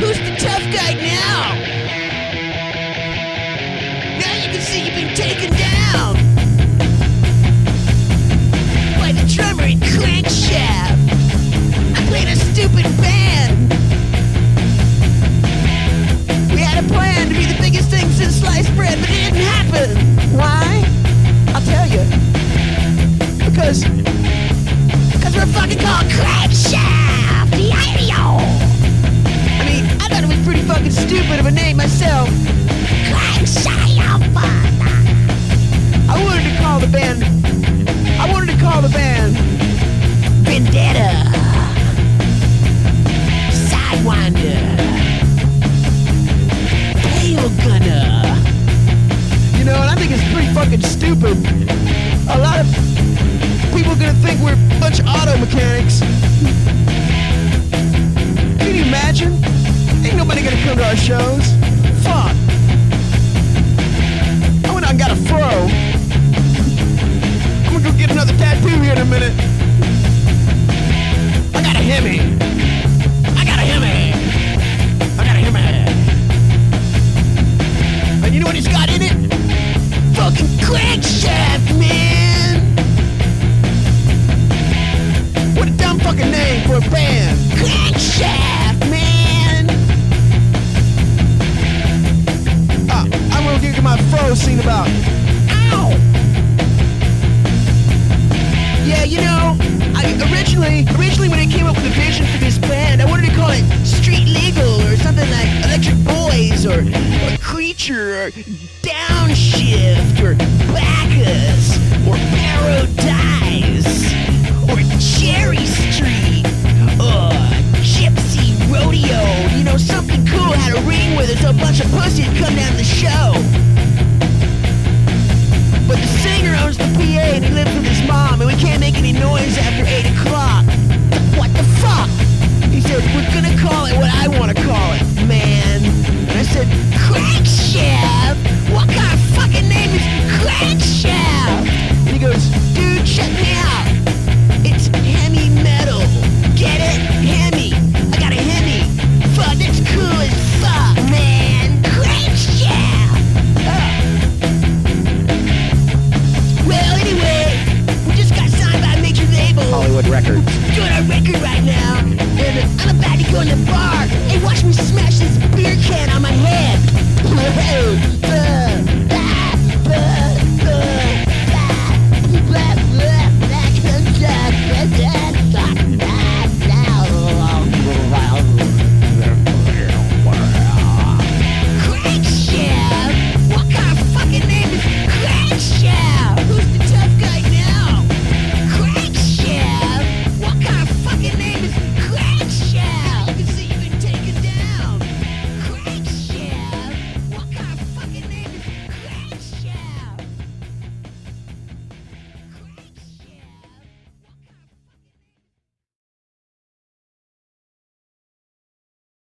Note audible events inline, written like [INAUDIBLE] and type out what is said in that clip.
Who's the tough guy now? Now you can see you've been taken of a name myself. I wanted to call the band. I wanted to call the band Vendetta. Sidewinder. Pale Gunner. You know, and I think it's pretty fucking stupid. A lot of people are gonna think we're a bunch of auto mechanics. Can you imagine? Ain't gonna come to our shows. Fuck. I went out and got a fro. I'm gonna go get another tattoo here in a minute. I got a Hemi. I got a Hemi. I got a Hemi. And you know what it's got in it? Fucking crankshaft, man. What a dumb fucking name for a band. Crankshaft, about. Ow! Yeah, you know, I originally, originally when I came up with a vision for this band, I wanted to call it Street Legal or something like Electric Boys or, or Creature or Downshift or Bacchus or Paradise or Cherry Street or Gypsy Rodeo. You know, something cool had a ring with it so a bunch of pussies come down to the show. Hollywood Records. [LAUGHS] Doing our record right now. And I'm about to go in the bar. Hey, watch me smash this beer can on my